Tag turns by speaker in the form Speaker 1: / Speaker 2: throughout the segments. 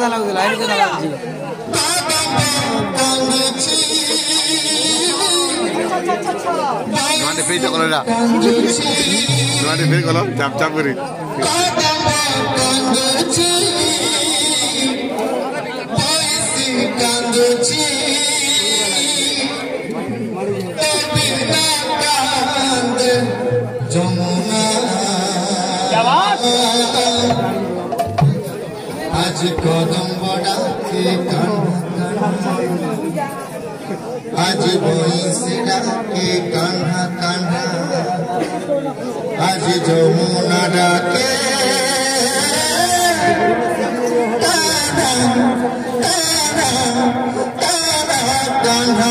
Speaker 1: కదా లాగుదిಲ್ಲ ఆయన కదా లాగుದಿಲ್ಲ Nanti pilih coklat dah. Kalau jam-jam beri. আজ কদম বড়াকে আজ বইসে ডাকে কান্না কান্না আজ যমুনা ডাকে কান্না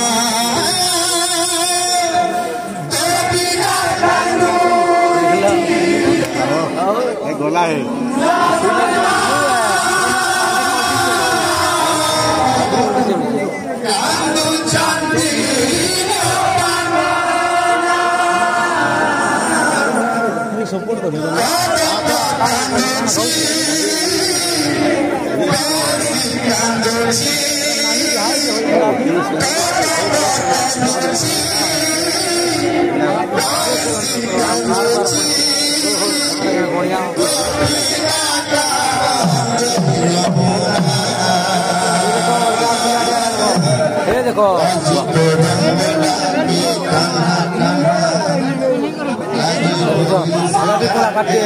Speaker 1: Gola hai. 거 정도는 ये देखो Kalau kurang kafe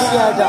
Speaker 1: gitu aja. Aja.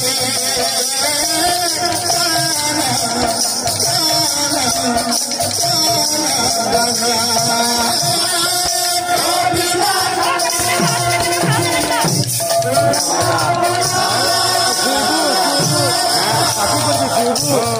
Speaker 1: Aku you.